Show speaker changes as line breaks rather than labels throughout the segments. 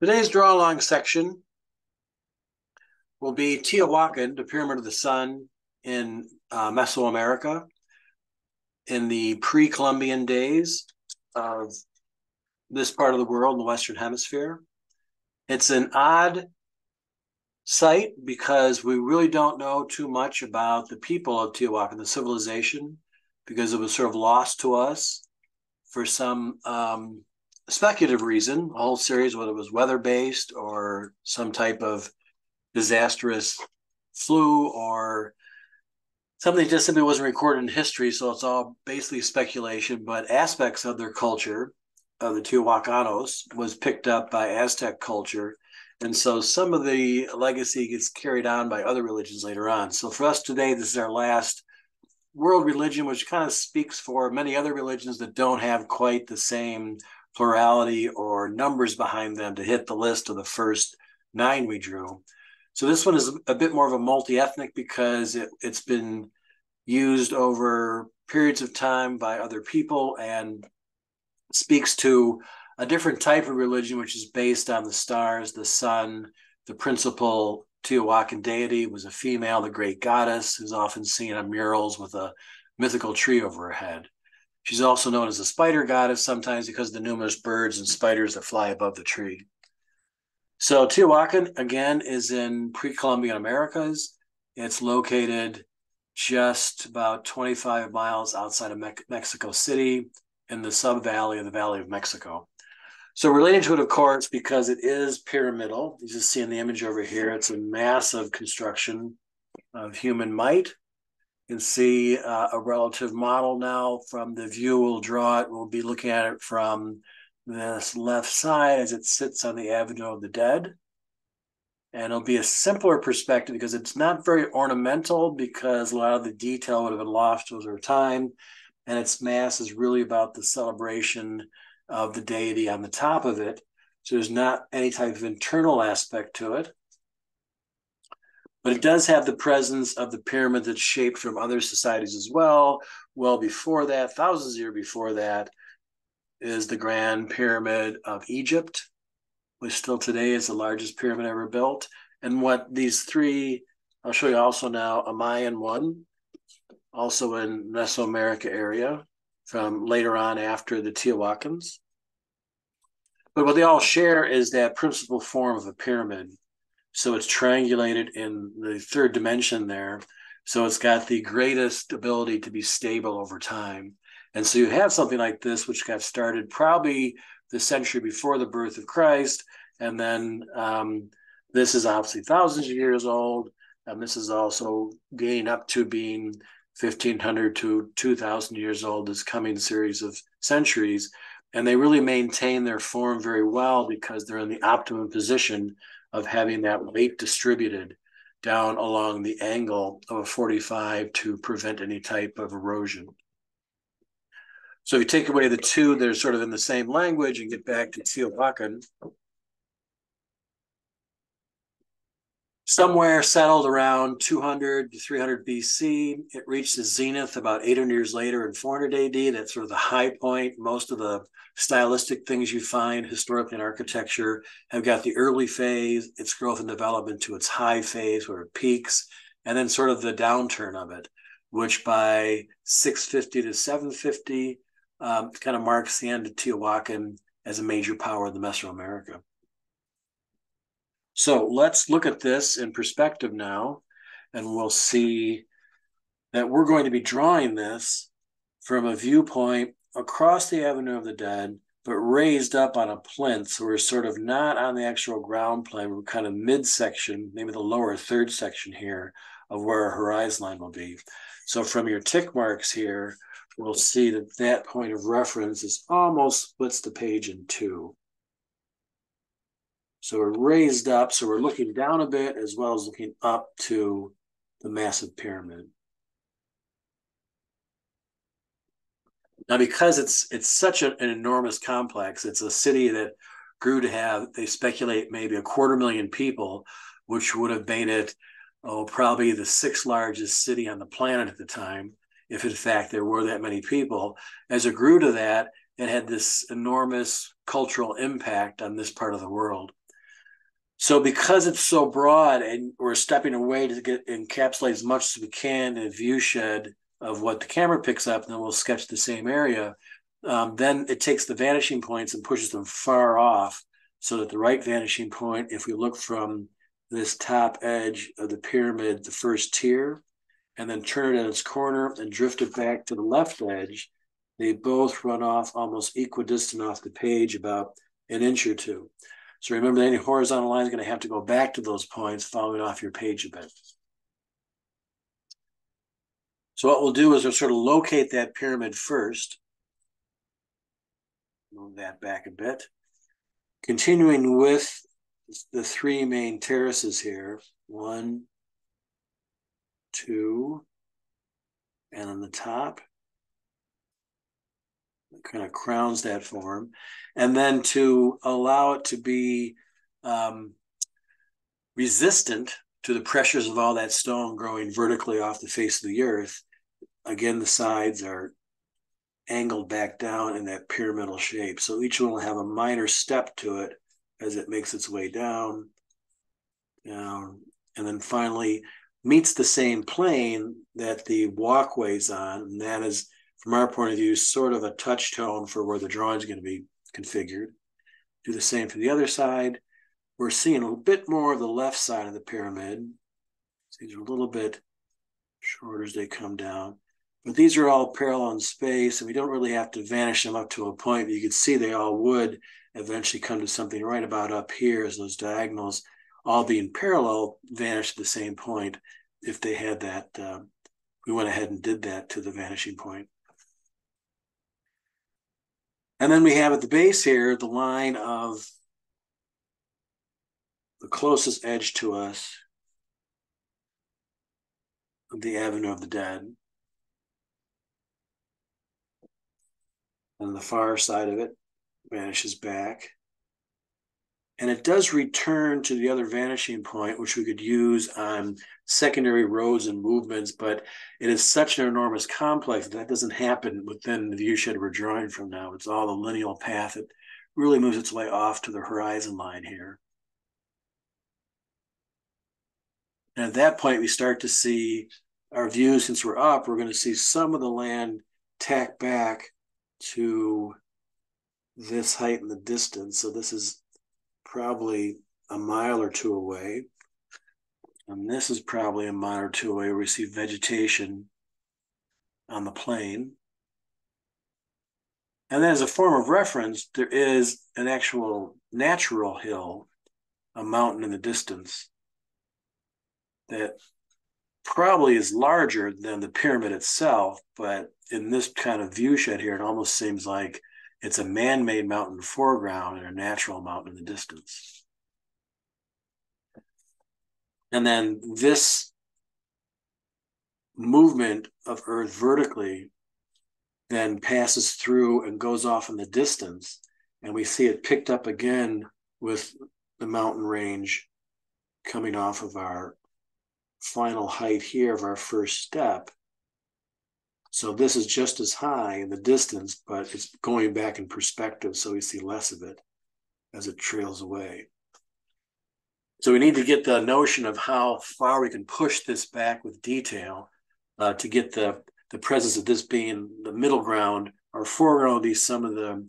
Today's draw along section will be Teotihuacan, the Pyramid of the Sun in uh, Mesoamerica in the pre Columbian days of this part of the world the Western Hemisphere. It's an odd site because we really don't know too much about the people of Teotihuacan, the civilization, because it was sort of lost to us for some um, speculative reason, a whole series, whether it was weather based or some type of disastrous flu or something just simply wasn't recorded in history. So it's all basically speculation, but aspects of their culture, of the Teotihuacanos, was picked up by Aztec culture. And so some of the legacy gets carried on by other religions later on. So for us today, this is our last world religion, which kind of speaks for many other religions that don't have quite the same plurality or numbers behind them to hit the list of the first nine we drew. So this one is a bit more of a multi-ethnic because it, it's been used over periods of time by other people and speaks to a different type of religion, which is based on the stars, the sun, the principal Teotihuacan deity was a female, the great goddess, who's often seen on murals with a mythical tree over her head. She's also known as the spider goddess sometimes because of the numerous birds and spiders that fly above the tree. So Teotihuacan, again, is in pre-Columbian Americas. It's located just about 25 miles outside of Me- Mexico City in the sub-valley of the Valley of Mexico. So related to it, of course, because it is pyramidal. You just see in the image over here, it's a massive construction of human might can see uh, a relative model now from the view we'll draw it. We'll be looking at it from this left side as it sits on the Avenue of the Dead. And it'll be a simpler perspective because it's not very ornamental because a lot of the detail would have been lost over time. And its mass is really about the celebration of the deity on the top of it. So there's not any type of internal aspect to it. But it does have the presence of the pyramid that's shaped from other societies as well. Well, before that, thousands of years before that, is the Grand Pyramid of Egypt, which still today is the largest pyramid ever built. And what these three, I'll show you also now a Mayan one, also in Mesoamerica area from later on after the Teotihuacans. But what they all share is that principal form of a pyramid so it's triangulated in the third dimension there. So it's got the greatest ability to be stable over time. And so you have something like this, which got started probably the century before the birth of Christ. And then um, this is obviously thousands of years old. And this is also getting up to being 1500 to 2000 years old, this coming series of centuries. And they really maintain their form very well because they're in the optimum position of having that weight distributed down along the angle of a 45 to prevent any type of erosion. So if you take away the two that are sort of in the same language and get back to Teotihuacan, somewhere settled around 200 to 300 BC. It reached its zenith about 800 years later in 400 AD. That's sort of the high point. Most of the stylistic things you find historically in architecture have got the early phase, its growth and development to its high phase where it peaks, and then sort of the downturn of it, which by 650 to 750 um, kind of marks the end of Teotihuacan as a major power in the Mesoamerica. So let's look at this in perspective now, and we'll see that we're going to be drawing this from a viewpoint across the Avenue of the Dead, but raised up on a plinth. So we're sort of not on the actual ground plane. We're kind of midsection, maybe the lower third section here of where our horizon line will be. So from your tick marks here, we'll see that that point of reference is almost splits the page in two. So we're raised up, so we're looking down a bit as well as looking up to the massive pyramid. Now, because it's it's such an enormous complex, it's a city that grew to have, they speculate, maybe a quarter million people, which would have made it, oh, probably the sixth largest city on the planet at the time, if in fact there were that many people. As it grew to that, it had this enormous cultural impact on this part of the world. So because it's so broad and we're stepping away to get encapsulate as much as we can in a view shed of what the camera picks up, and then we'll sketch the same area. Um, then it takes the vanishing points and pushes them far off so that the right vanishing point, if we look from this top edge of the pyramid, the first tier, and then turn it at its corner and drift it back to the left edge, they both run off almost equidistant off the page, about an inch or two. So remember that any horizontal line is going to have to go back to those points following off your page a bit. So what we'll do is we'll sort of locate that pyramid first. Move that back a bit. Continuing with the three main terraces here. One, two, and on the top. Kind of crowns that form. And then to allow it to be um, resistant to the pressures of all that stone growing vertically off the face of the earth, again, the sides are angled back down in that pyramidal shape. So each one will have a minor step to it as it makes its way down, down, and then finally meets the same plane that the walkway's on, and that is, from our point of view, sort of a touch tone for where the drawing is going to be configured. Do the same for the other side. We're seeing a little bit more of the left side of the pyramid. These are a little bit shorter as they come down. But these are all parallel in space, and we don't really have to vanish them up to a point. But you can see they all would eventually come to something right about up here as those diagonals all being parallel vanish at the same point if they had that uh, we went ahead and did that to the vanishing point and then we have at the base here the line of the closest edge to us of the avenue of the dead. And the far side of it vanishes back. And it does return to the other vanishing point, which we could use on secondary roads and movements, but it is such an enormous complex that, that doesn't happen within the viewshed we're drawing from now. It's all a lineal path. It really moves its way off to the horizon line here. And at that point, we start to see our view, since we're up, we're going to see some of the land tack back to this height in the distance. So this is probably a mile or two away. And this is probably a mile or two away. We see vegetation on the plain. And then, as a form of reference, there is an actual natural hill, a mountain in the distance, that probably is larger than the pyramid itself. But in this kind of view shed here, it almost seems like it's a man-made mountain foreground and a natural mountain in the distance. And then this movement of Earth vertically then passes through and goes off in the distance. And we see it picked up again with the mountain range coming off of our final height here of our first step. So this is just as high in the distance, but it's going back in perspective, so we see less of it as it trails away. So we need to get the notion of how far we can push this back with detail uh, to get the, the presence of this being the middle ground or foreground be some of the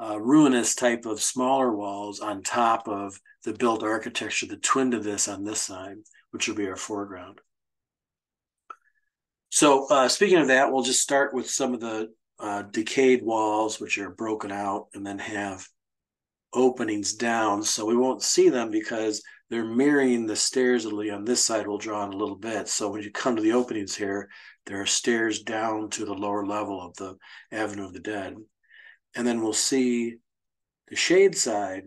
uh, ruinous type of smaller walls on top of the built architecture, the twin to this on this side, which will be our foreground. So uh, speaking of that, we'll just start with some of the uh, decayed walls, which are broken out and then have openings down. So we won't see them because they're mirroring the stairs on this side. We'll draw in a little bit. So when you come to the openings here, there are stairs down to the lower level of the Avenue of the Dead. And then we'll see the shade side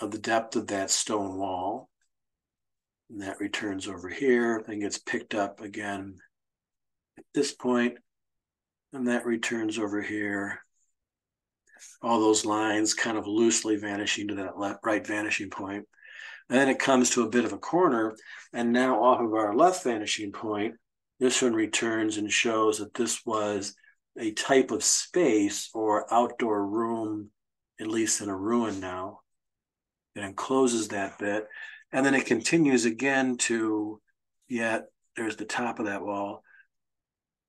of the depth of that stone wall. And that returns over here and gets picked up again at this point, and that returns over here. All those lines kind of loosely vanishing to that left, right vanishing point. And then it comes to a bit of a corner, and now off of our left vanishing point, this one returns and shows that this was a type of space or outdoor room, at least in a ruin now, it encloses that bit. And then it continues again to yet there's the top of that wall.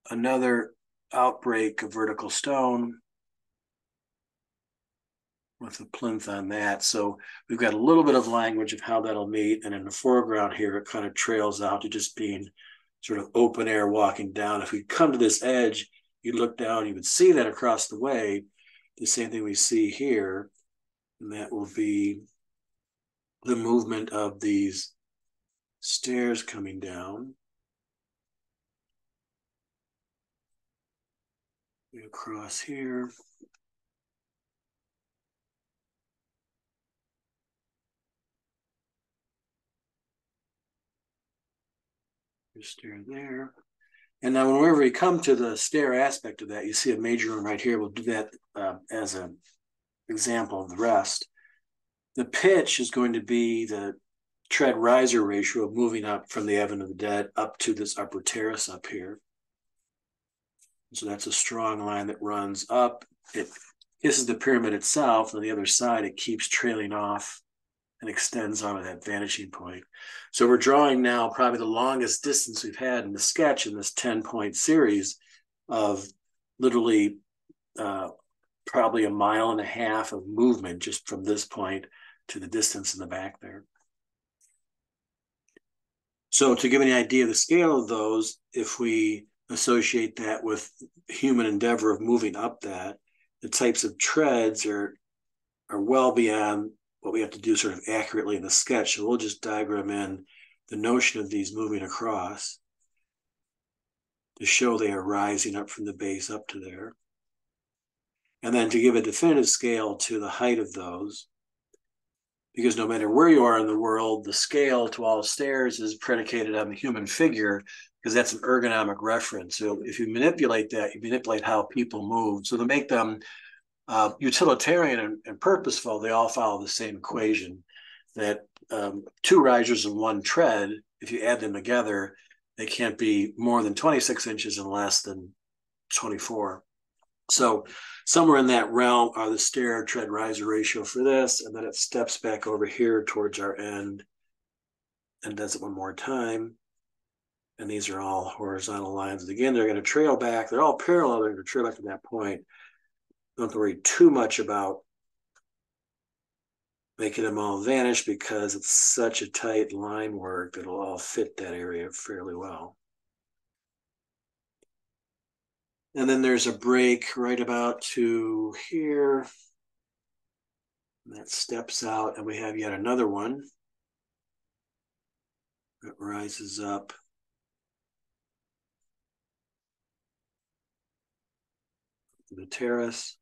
Another outbreak of vertical stone with a plinth on that. So we've got a little bit of language of how that'll meet. And in the foreground here, it kind of trails out to just being sort of open air walking down. If we come to this edge, you look down, you would see that across the way, the same thing we see here. And that will be the movement of these stairs coming down. Across here. Stair there. And now whenever we come to the stair aspect of that, you see a major one right here. We'll do that uh, as an example of the rest. The pitch is going to be the tread riser ratio of moving up from the Avenue of the Dead up to this upper terrace up here. So that's a strong line that runs up. It kisses the pyramid itself. On the other side, it keeps trailing off and extends onto that vanishing point. So we're drawing now probably the longest distance we've had in the sketch in this 10 point series of literally uh, probably a mile and a half of movement just from this point to the distance in the back there. So to give an idea of the scale of those, if we associate that with human endeavor of moving up that, the types of treads are are well beyond what we have to do sort of accurately in the sketch. So we'll just diagram in the notion of these moving across to show they are rising up from the base up to there. And then to give a definitive scale to the height of those, because no matter where you are in the world, the scale to all stairs is predicated on the human figure, because that's an ergonomic reference. So if you manipulate that, you manipulate how people move. So to make them uh, utilitarian and, and, purposeful, they all follow the same equation that um, two risers and one tread, if you add them together, they can't be more than 26 inches and less than 24. So somewhere in that realm are the stair tread riser ratio for this, and then it steps back over here towards our end and does it one more time. And these are all horizontal lines. And again, they're going to trail back. They're all parallel. They're going to trail back to that point don't worry too much about making them all vanish because it's such a tight line work that it'll all fit that area fairly well. And then there's a break right about to here. That steps out, and we have yet another one that rises up. The terrace.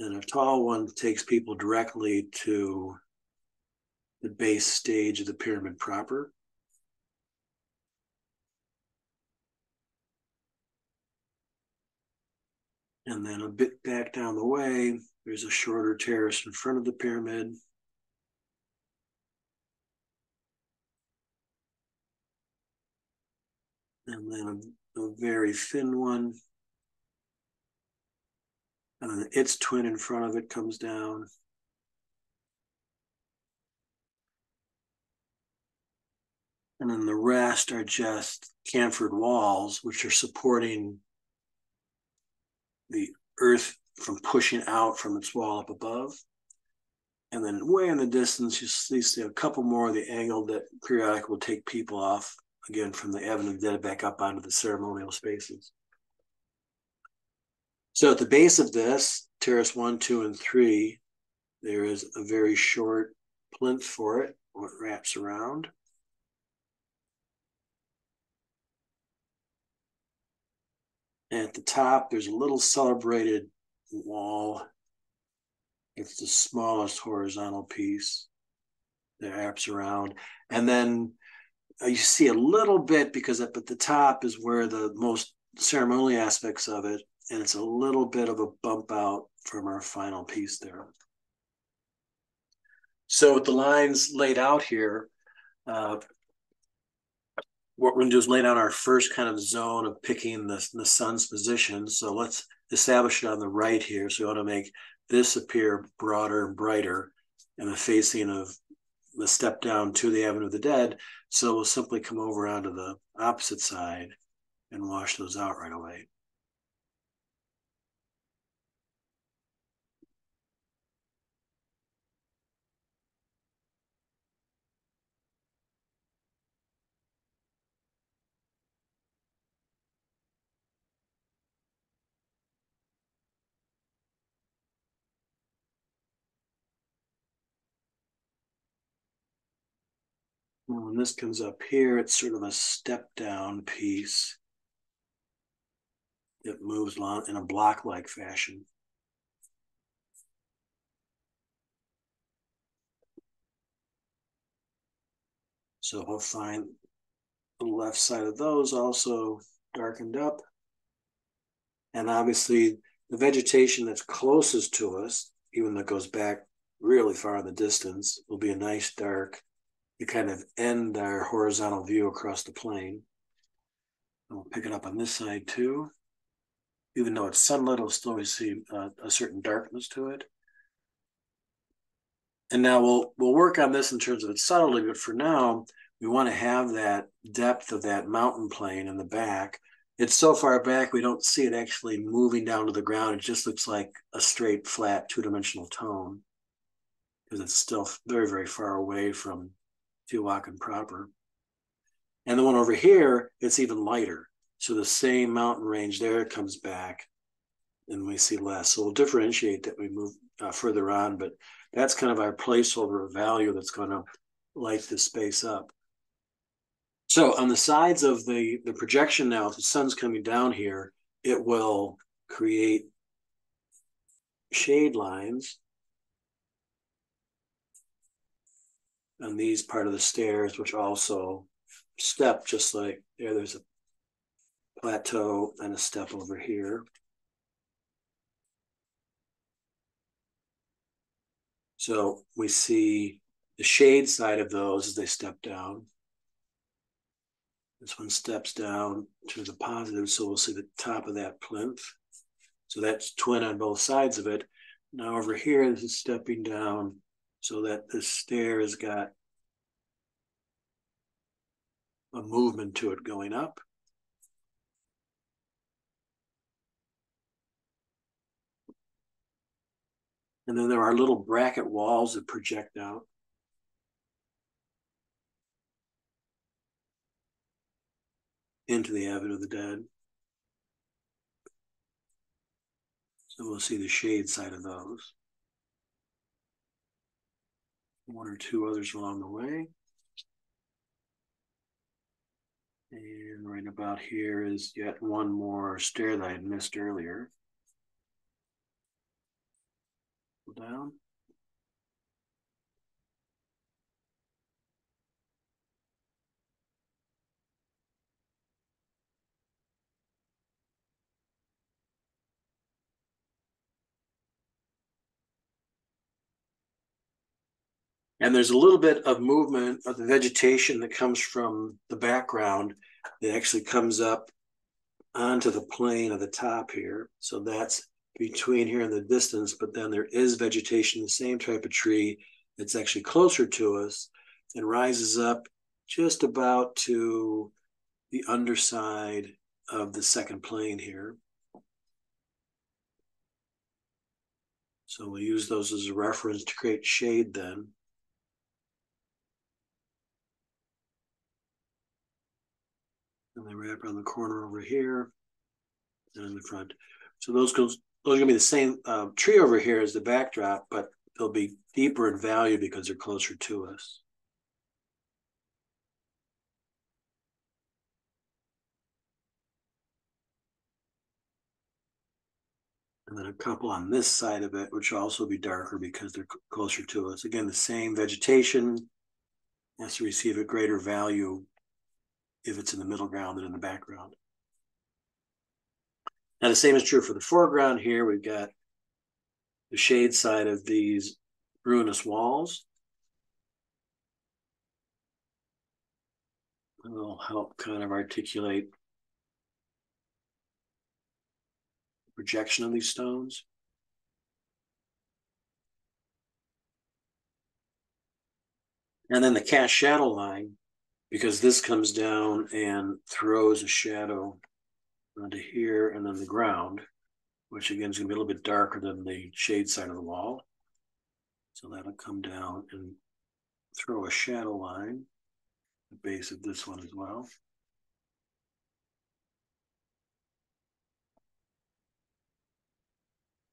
And a tall one takes people directly to the base stage of the pyramid proper. And then a bit back down the way, there's a shorter terrace in front of the pyramid. And then a, a very thin one and then its twin in front of it comes down. And then the rest are just chamfered walls, which are supporting the earth from pushing out from its wall up above. And then way in the distance, you see, see a couple more of the angle that periodically will take people off again from the Avenue of Dead back up onto the ceremonial spaces. So at the base of this, terrace one, two, and three, there is a very short plinth for it, what wraps around. And at the top, there's a little celebrated wall. It's the smallest horizontal piece that wraps around. And then uh, you see a little bit because up at the top is where the most ceremonial aspects of it and it's a little bit of a bump out from our final piece there. So with the lines laid out here, uh, what we're going to do is lay down our first kind of zone of picking the, the sun's position. So let's establish it on the right here. So we want to make this appear broader and brighter. and the facing of the step down to the Avenue of the Dead. So we'll simply come over onto the opposite side and wash those out right away. When this comes up here, it's sort of a step down piece. It moves along in a block-like fashion. So we'll find the left side of those also darkened up. And obviously the vegetation that's closest to us, even though it goes back really far in the distance, will be a nice dark you kind of end our horizontal view across the plane. And we'll pick it up on this side too. Even though it's sunlit, we'll still see a certain darkness to it. And now we'll we'll work on this in terms of its subtlety, but for now, we want to have that depth of that mountain plane in the back. It's so far back we don't see it actually moving down to the ground. It just looks like a straight, flat, two-dimensional tone because it's still very, very far away from Teotihuacan proper. And the one over here, it's even lighter. So the same mountain range there comes back and we see less. So we'll differentiate that we move uh, further on, but that's kind of our placeholder of value that's going to light this space up. So on the sides of the, the projection now, if the sun's coming down here, it will create shade lines on these part of the stairs, which also step just like there, there's a plateau and a step over here. So we see the shade side of those as they step down. This one steps down to the positive, so we'll see the top of that plinth. So that's twin on both sides of it. Now over here, this is stepping down so that the stair has got a movement to it going up. And then there are little bracket walls that project out. into the Avenue of the Dead. So we'll see the shade side of those one or two others along the way. And right about here is yet one more stair that I missed earlier. Down. And there's a little bit of movement of the vegetation that comes from the background that actually comes up onto the plane of the top here. So that's between here and the distance, but then there is vegetation, the same type of tree that's actually closer to us and rises up just about to the underside of the second plane here. So we'll use those as a reference to create shade then. And they wrap around the corner over here and in the front. So those goes those are gonna be the same uh, tree over here as the backdrop, but they'll be deeper in value because they're closer to us. And then a couple on this side of it, which will also be darker because they're closer to us. Again, the same vegetation has to receive a greater value if it's in the middle ground than in the background. Now the same is true for the foreground here. We've got the shade side of these ruinous walls. Will help kind of articulate the projection of these stones. And then the cast shadow line, because this comes down and throws a shadow onto here and then the ground, which again is going to be a little bit darker than the shade side of the wall. So that'll come down and throw a shadow line, the base of this one as well.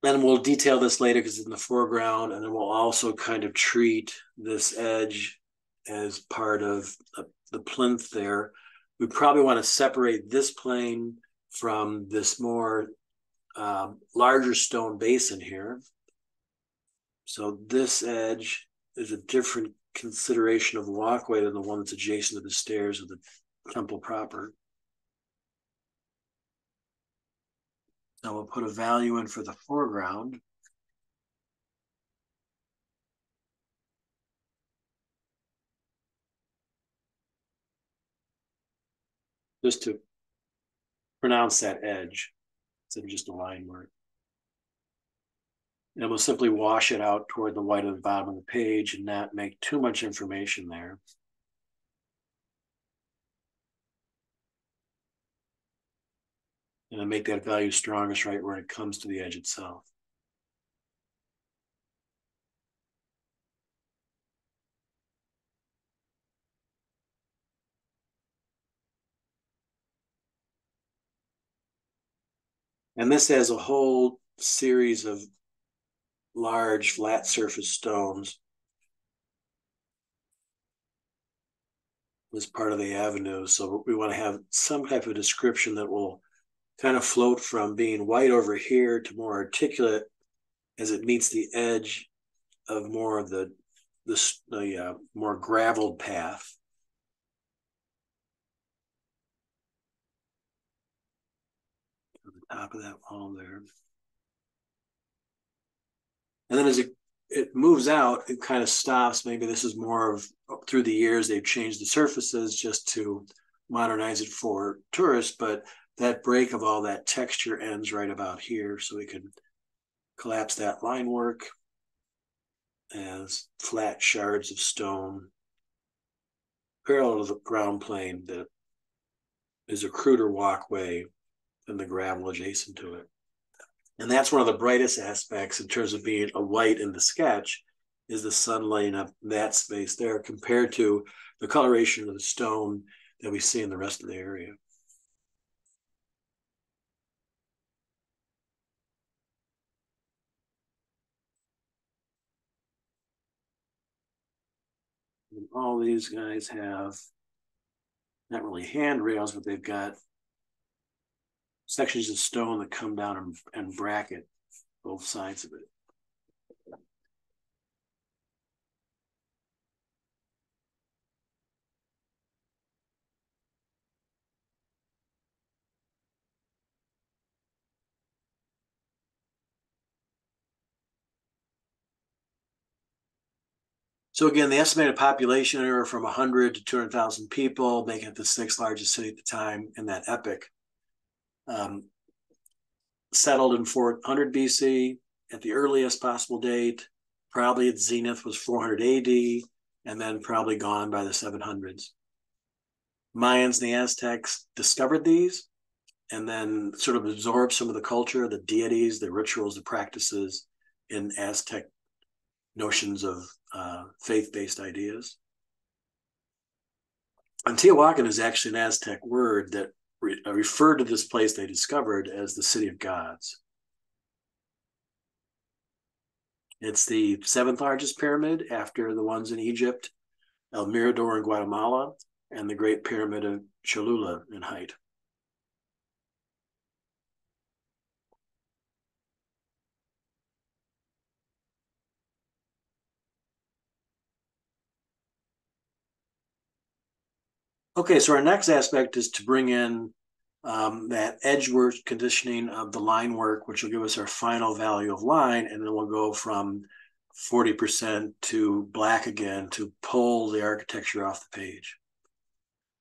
Then we'll detail this later because it's in the foreground, and then we'll also kind of treat this edge as part of the plinth there. We probably want to separate this plane from this more um, larger stone basin here. So this edge is a different consideration of walkway than the one that's adjacent to the stairs of the temple proper. Now we'll put a value in for the foreground. Just to pronounce that edge instead of just a line mark. And we'll simply wash it out toward the white of the bottom of the page and not make too much information there. And then make that value strongest right where it comes to the edge itself. And this has a whole series of large flat surface stones as part of the avenue. So we want to have some type of description that will kind of float from being white over here to more articulate as it meets the edge of more of the the, uh, more graveled path. Top of that wall there. And then as it, it moves out, it kind of stops. Maybe this is more of through the years, they've changed the surfaces just to modernize it for tourists, but that break of all that texture ends right about here. So we can collapse that line work as flat shards of stone parallel to the ground plane that is a cruder walkway than the gravel adjacent to it. And that's one of the brightest aspects in terms of being a white in the sketch is the sun lighting up that space there compared to the coloration of the stone that we see in the rest of the area. And all these guys have not really handrails, but they've got sections of stone that come down and, and bracket both sides of it. So again, the estimated population are from 100 to 200,000 people, making it the sixth largest city at the time in that epoch um, settled in 400 BC at the earliest possible date. Probably its zenith was 400 AD, and then probably gone by the 700s. Mayans and the Aztecs discovered these and then sort of absorbed some of the culture, the deities, the rituals, the practices in Aztec notions of uh, faith based ideas. And Teotihuacan is actually an Aztec word that re- uh, referred to this place they discovered as the city of gods. It's the seventh largest pyramid after the ones in Egypt, El Mirador in Guatemala, and the Great Pyramid of Cholula in height. Okay, so our next aspect is to bring in um, that edge work conditioning of the line work, which will give us our final value of line, and then we'll go from 40% to black again to pull the architecture off the page.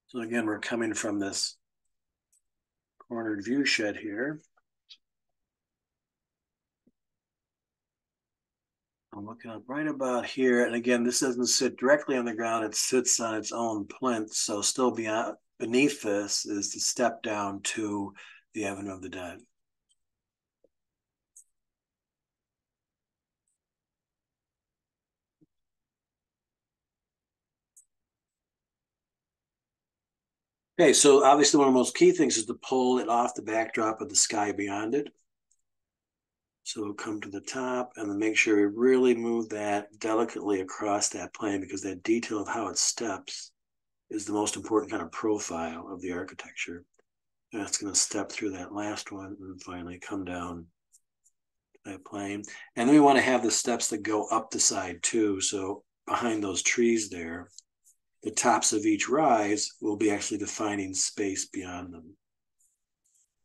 So again, we're coming from this cornered view shed here. I'm looking up right about here. And again, this doesn't sit directly on the ground. It sits on its own plinth. So still beyond uh, beneath this is the step down to the Avenue of the Dead. Okay, so obviously one of the most key things is to pull it off the backdrop of the sky beyond it. So come to the top and then make sure we really move that delicately across that plane because that detail of how it steps is the most important kind of profile of the architecture. And it's going to step through that last one and finally come down that plane. And then we want to have the steps that go up the side too. So behind those trees there, the tops of each rise will be actually defining space beyond them.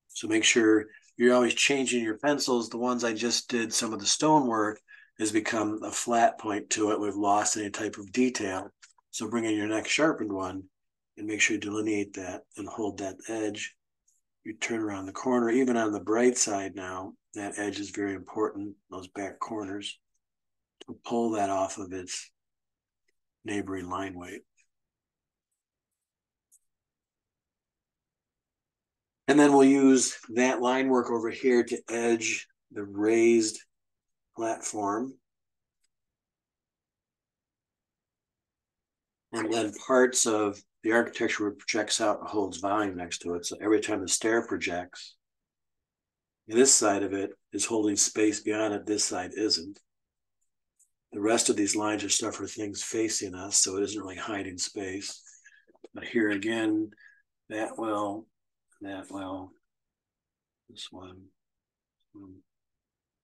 So make sure you're always changing your pencils. The ones I just did, some of the stonework has become a flat point to it. We've lost any type of detail. So bring in your next sharpened one and make sure you delineate that and hold that edge. You turn around the corner, even on the bright side now, that edge is very important, those back corners, to pull that off of its neighboring line weight. And then we'll use that line work over here to edge the raised platform. And then parts of the architecture projects out and holds volume next to it. So every time the stair projects, this side of it is holding space beyond it, this side isn't. The rest of these lines are stuff for things facing us, so it isn't really hiding space. But here again, that will that well. This one.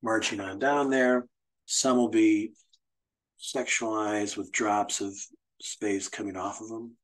Marching on down there. Some will be sectionalized with drops of space coming off of them.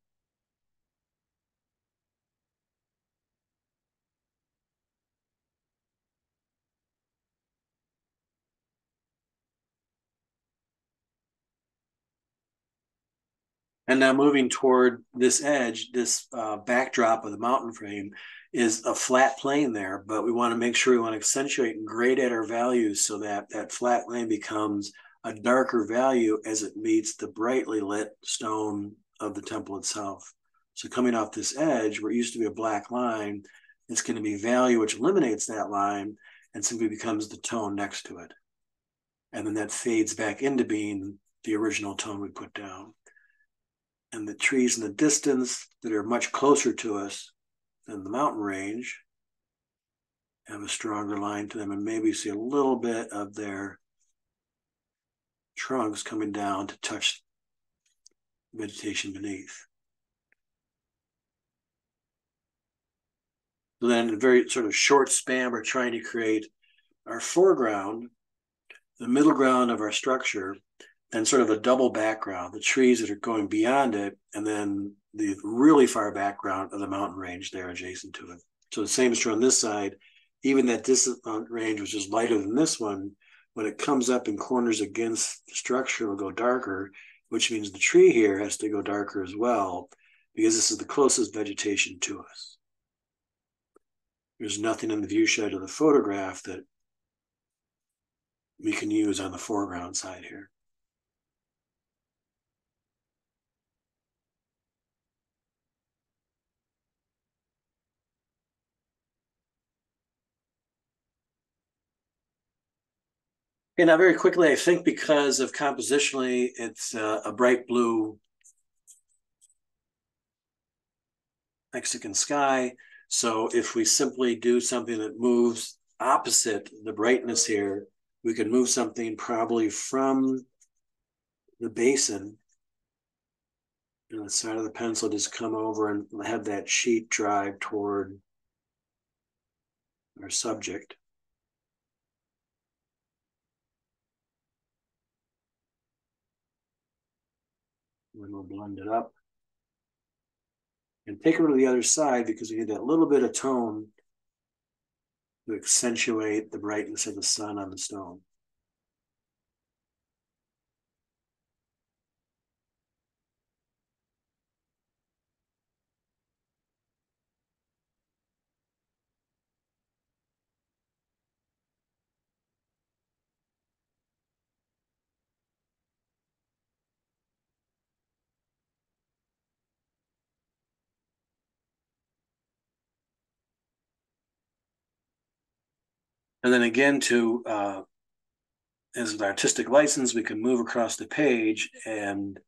And now moving toward this edge, this uh, backdrop of the mountain frame is a flat plane there, but we want to make sure we want to accentuate and grade at our values so that that flat plane becomes a darker value as it meets the brightly lit stone of the temple itself. So coming off this edge, where it used to be a black line, it's going to be value which eliminates that line and simply becomes the tone next to it. And then that fades back into being the original tone we put down and the trees in the distance that are much closer to us than the mountain range have a stronger line to them and maybe see a little bit of their trunks coming down to touch vegetation beneath. Then a very sort of short span, we're trying to create our foreground, the middle ground of our structure, and sort of a double background, the trees that are going beyond it, and then the really far background of the mountain range there adjacent to it. So the same is true on this side. Even that distant range, which is lighter than this one, when it comes up and corners against the structure, will go darker, which means the tree here has to go darker as well, because this is the closest vegetation to us. There's nothing in the view shed of the photograph that we can use on the foreground side here. Now very quickly, I think because of compositionally, it's uh, a bright blue Mexican sky. So if we simply do something that moves opposite the brightness here, we could move something probably from the basin and the side of the pencil just come over and have that sheet drive toward our subject. And we'll blend it up. And take it to the other side because we need that little bit of tone to accentuate the brightness of the sun on the stone. And then again, to uh, as an artistic license, we can move across the page and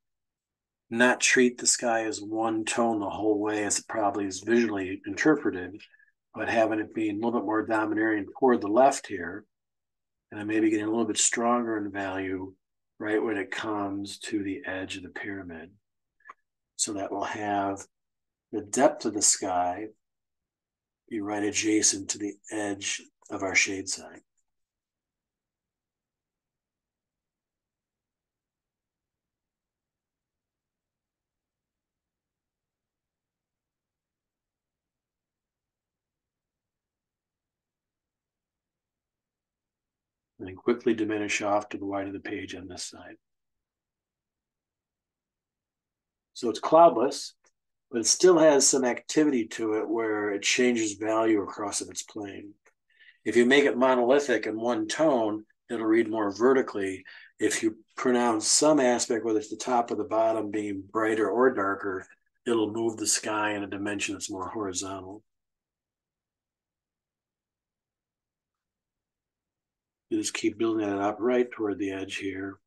not treat the sky as one tone the whole way as it probably is visually interpreted, but having it being a little bit more domineering toward the left here, and then maybe getting a little bit stronger in value right when it comes to the edge of the pyramid. So that we'll have the depth of the sky be right adjacent to the edge of our shade side. and then quickly diminish off to the right of the page on this side. So it's cloudless, but it still has some activity to it where it changes value across of its plane. If you make it monolithic in one tone, it'll read more vertically. If you pronounce some aspect, whether it's the top or the bottom, being brighter or darker, it'll move the sky in a dimension that's more horizontal. You just keep building it up right toward the edge here.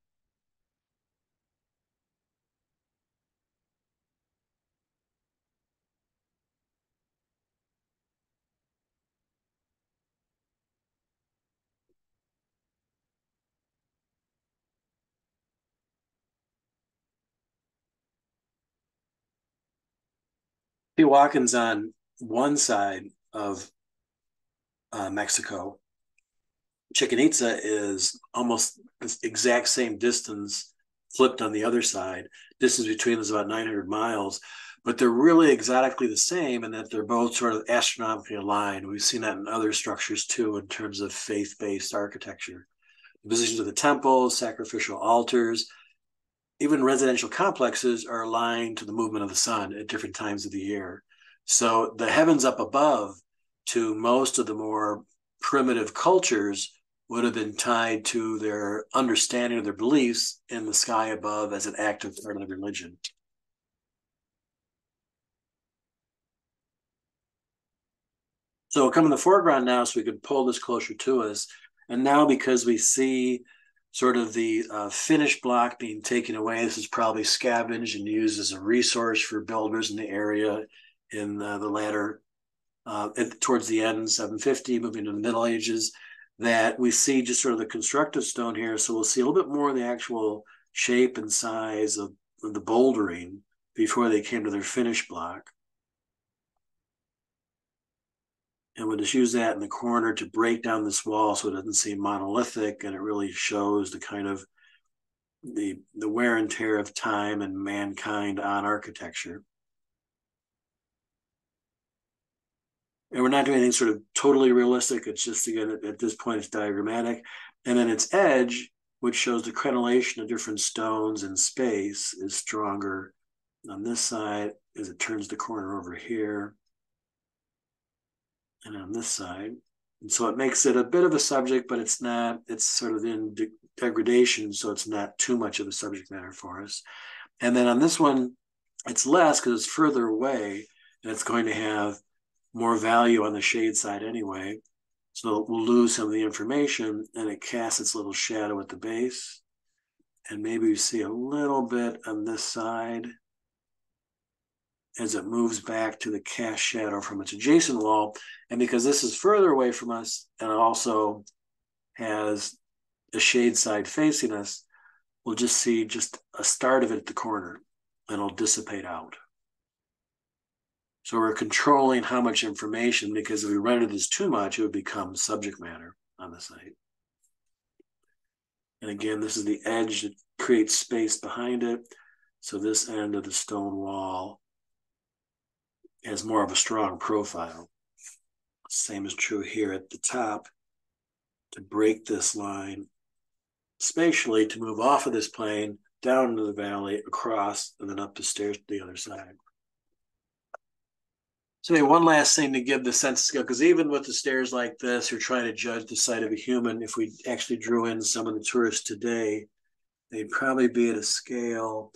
Teotihuacan's on one side of uh, Mexico. Chichen Itza is almost the exact same distance flipped on the other side. Distance between them is about 900 miles, but they're really exotically the same in that they're both sort of astronomically aligned. We've seen that in other structures too, in terms of faith based architecture. The positions of the temples, sacrificial altars, even residential complexes are aligned to the movement of the sun at different times of the year. So the heavens up above to most of the more primitive cultures would have been tied to their understanding of their beliefs in the sky above as an active part of the religion. So come in the foreground now so we can pull this closer to us. And now because we see sort of the uh, finished block being taken away. This is probably scavenged and used as a resource for builders in the area in uh, the latter, uh, towards the end, 750, moving to the Middle Ages, that we see just sort of the constructive stone here. So we'll see a little bit more of the actual shape and size of, of the bouldering before they came to their finished block. And we'll just use that in the corner to break down this wall so it doesn't seem monolithic and it really shows the kind of the the wear and tear of time and mankind on architecture. And we're not doing anything sort of totally realistic. It's just again at, this point it's diagrammatic. And then its edge which shows the crenellation of different stones in space is stronger on this side as it turns the corner over here and on this side. And so it makes it a bit of a subject, but it's not, it's sort of in de- degradation. So it's not too much of a subject matter for us. And then on this one, it's less because it's further away and it's going to have more value on the shade side anyway. So we'll lose some of the information and it casts its little shadow at the base. And maybe we see a little bit on this side as it moves back to the cast shadow from its adjacent wall. And because this is further away from us and it also has a shade side facing us, we'll just see just a start of it at the corner and it'll dissipate out. So we're controlling how much information because if we render this too much, it would become subject matter on the site. And again, this is the edge that creates space behind it. So this end of the stone wall has more of a strong profile. Same is true here at the top. To break this line spatially, to move off of this plane, down into the valley, across, and then up the stairs to the other side. So one last thing to give the sense of scale, because even with the stairs like this, you're trying to judge the sight of a human. If we actually drew in some of the tourists today, they'd probably be at a scale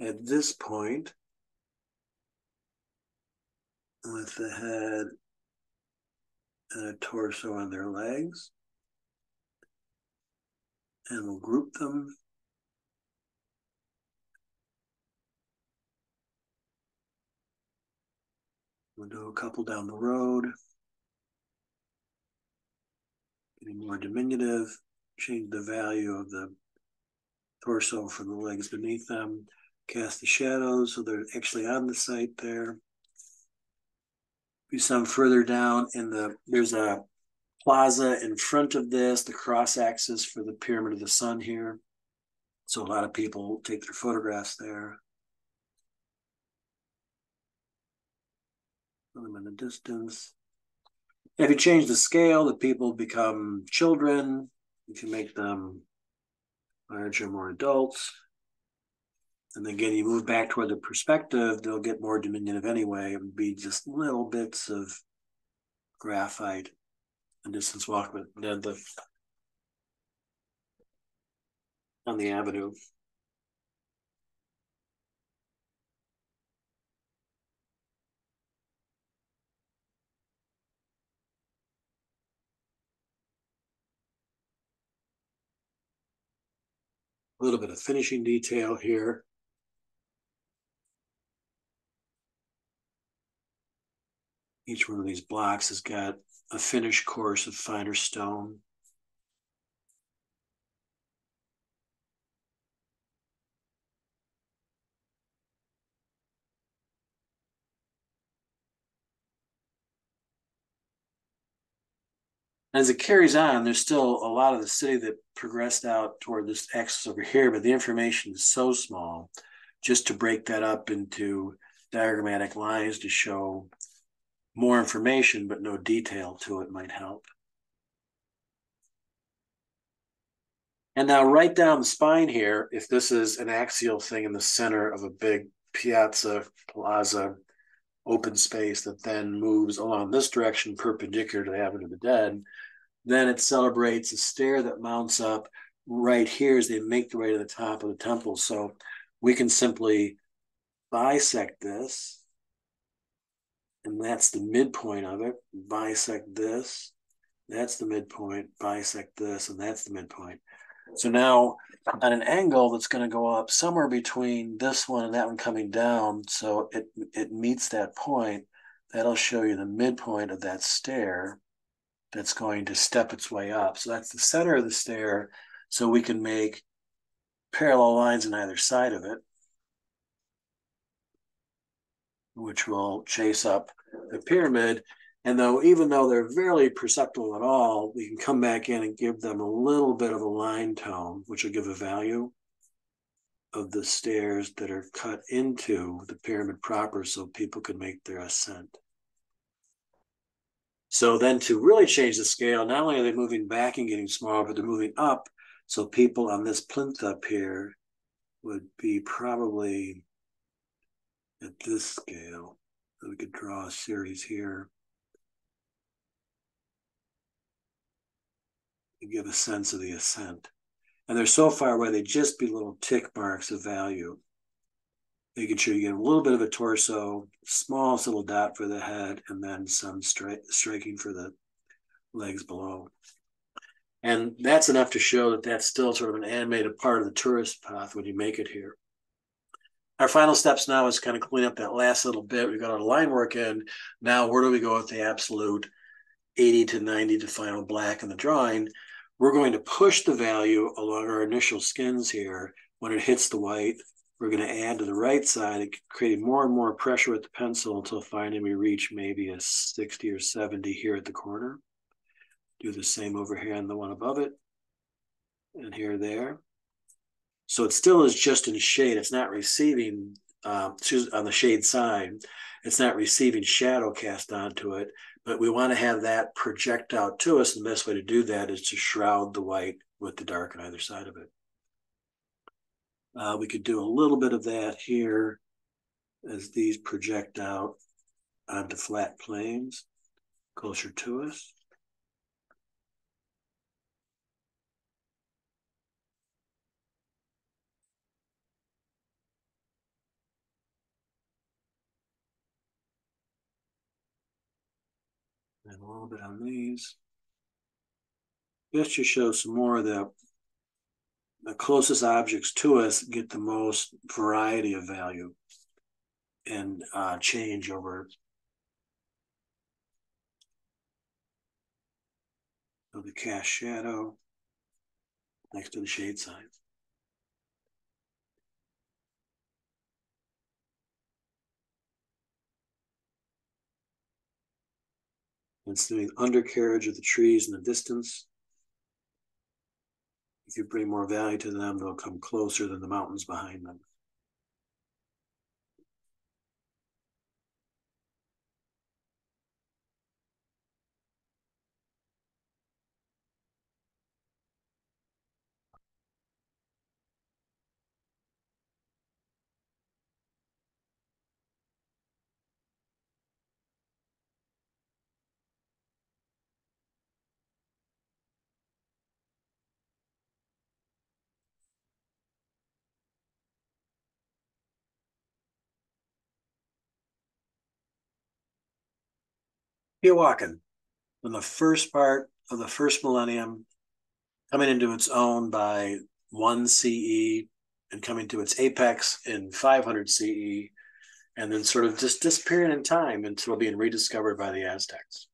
at this point with the head and a torso on their legs. and we'll group them. We'll do a couple down the road. Getting more diminutive, change the value of the torso from the legs beneath them, cast the shadows so they're actually on the site there. Be some further down in the, there's a plaza in front of this, the cross axis for the Pyramid of the Sun here. So a lot of people take their photographs there. Them in the distance. If you change the scale, the people become children. If you make them larger, more adults. And again, you move back toward the perspective, they'll get more diminutive anyway. It would be just little bits of graphite and distance walk with the on the avenue. A little bit of finishing detail here. Each one of these blocks has got a finished course of finer stone. As it carries on, there's still a lot of the city that progressed out toward this axis over here, but the information is so small. Just to break that up into diagrammatic lines to show more information but no detail to it might help. And now right down the spine here, if this is an axial thing in the center of a big piazza, plaza, open space that then moves along this direction perpendicular to the Avenue of the Dead, then it celebrates a stair that mounts up right here as they make their way to the top of the temple. So we can simply bisect this and that's the midpoint of it. Bisect this, that's the midpoint. Bisect this, and that's the midpoint. So now at an angle that's going to go up somewhere between this one and that one coming down, so it it meets that point. That'll show you the midpoint of that stair that's going to step its way up. So that's the center of the stair. So we can make parallel lines on either side of it. Which will chase up the pyramid. And though, even though they're barely perceptible at all, we can come back in and give them a little bit of a line tone, which will give a value of the stairs that are cut into the pyramid proper so people can make their ascent. So then to really change the scale, not only are they moving back and getting smaller, but they're moving up. So people on this plinth up here would be probably at this scale. So we could draw a series here to give a sense of the ascent. And they're so far away, they'd just be little tick marks of value. Making sure you get a little bit of a torso, smallest little dot for the head, and then some stri- striking for the legs below. And that's enough to show that that's still sort of an animated part of the tourist path when you make it here. Our final steps now is kind of clean up that last little bit. We've got our line work in. Now, where do we go with the absolute 80 to 90 to final black in the drawing? We're going to push the value along our initial skins here. When it hits the white, we're going to add to the right side, creating more and more pressure with the pencil until finally we reach maybe a 60 or 70 here at the corner. Do the same over here on the one above it and here there. So it still is just in shade. It's not receiving uh, on the shade side. It's not receiving shadow cast onto it, but we want to have that project out to us. And the best way to do that is to shroud the white with the dark on either side of it. Uh, we could do a little bit of that here as these project out onto flat planes closer to us. A little bit on these. Just to show some more of the the closest objects to us get the most variety of value and uh, change over. So the cast shadow next to the shade sign. It's the undercarriage of the trees in the distance. If you bring more value to them, they'll come closer than the mountains behind them. Teotihuacan, from the first part of the first millennium, coming into its own by 1 CE and coming to its apex in 500 CE, and then sort of just disappearing in time until being rediscovered by the Aztecs.